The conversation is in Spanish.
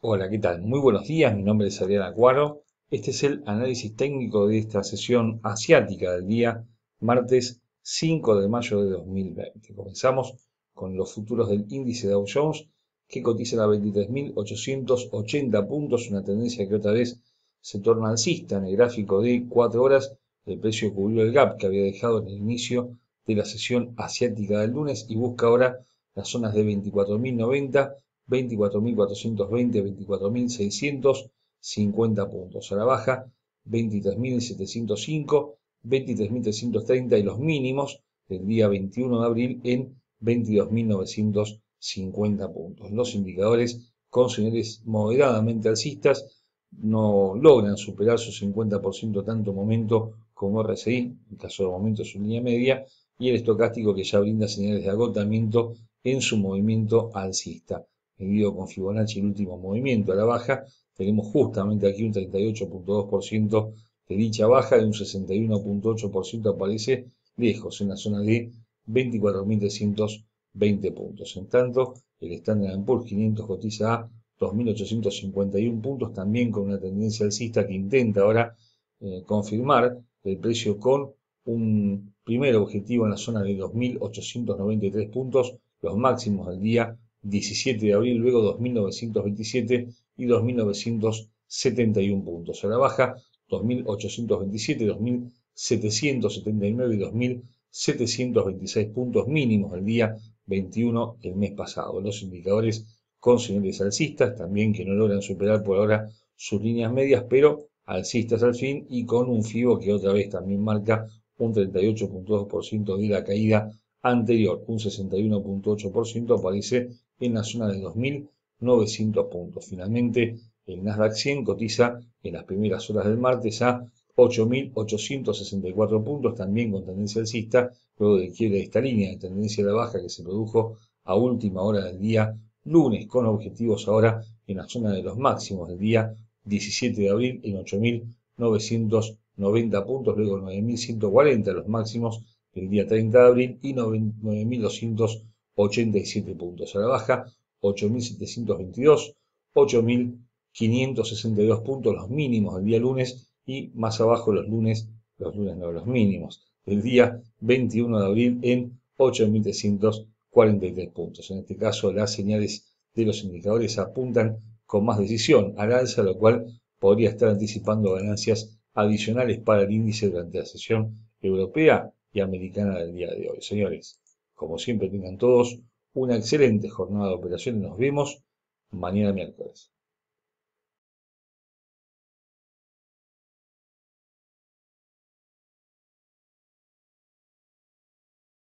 Hola, ¿qué tal? Muy buenos días, mi nombre es Adrián Acuaro. Este es el análisis técnico de esta sesión asiática del día martes 5 de mayo de 2020. Comenzamos con los futuros del índice Dow Jones que cotiza a 23.880 puntos, una tendencia que otra vez se torna alcista en el gráfico de 4 horas. El precio cubrió el gap que había dejado en el inicio de la sesión asiática del lunes y busca ahora las zonas de 24.090 24.420, 24.650 puntos. A la baja, 23.705, 23.330 y los mínimos del día 21 de abril en 22.950 puntos. Los indicadores con señales moderadamente alcistas no logran superar su 50% tanto momento como RSI, en caso de momento su línea media, y el estocástico que ya brinda señales de agotamiento en su movimiento alcista medido con Fibonacci el último movimiento a la baja, tenemos justamente aquí un 38.2% de dicha baja y un 61.8% aparece lejos en la zona de 24.320 puntos. En tanto, el Standard Poor's 500 cotiza a 2.851 puntos, también con una tendencia alcista que intenta ahora eh, confirmar el precio con un primer objetivo en la zona de 2.893 puntos, los máximos del día 17 de abril, luego 2.927 y 2.971 puntos. A la baja, 2.827, 2.779 y 2.726 puntos mínimos del día 21 del mes pasado. Los indicadores con señales alcistas, también que no logran superar por ahora sus líneas medias, pero alcistas al fin y con un FIBO que otra vez también marca un 38.2% de la caída anterior, un 61.8% aparece en la zona de 2.900 puntos. Finalmente, el Nasdaq 100 cotiza en las primeras horas del martes a 8.864 puntos, también con tendencia alcista, luego de quiebre de esta línea de tendencia a la baja que se produjo a última hora del día lunes, con objetivos ahora en la zona de los máximos del día 17 de abril en 8.990 puntos, luego 9.140 los máximos del día 30 de abril y 9.200 87 puntos. A la baja, 8.722, 8.562 puntos los mínimos del día lunes y más abajo los lunes, los lunes no, los mínimos del día 21 de abril en 8.343 puntos. En este caso, las señales de los indicadores apuntan con más decisión al alza, lo cual podría estar anticipando ganancias adicionales para el índice durante la sesión europea y americana del día de hoy. Señores, como siempre tengan todos una excelente jornada de operaciones. Nos vemos mañana miércoles.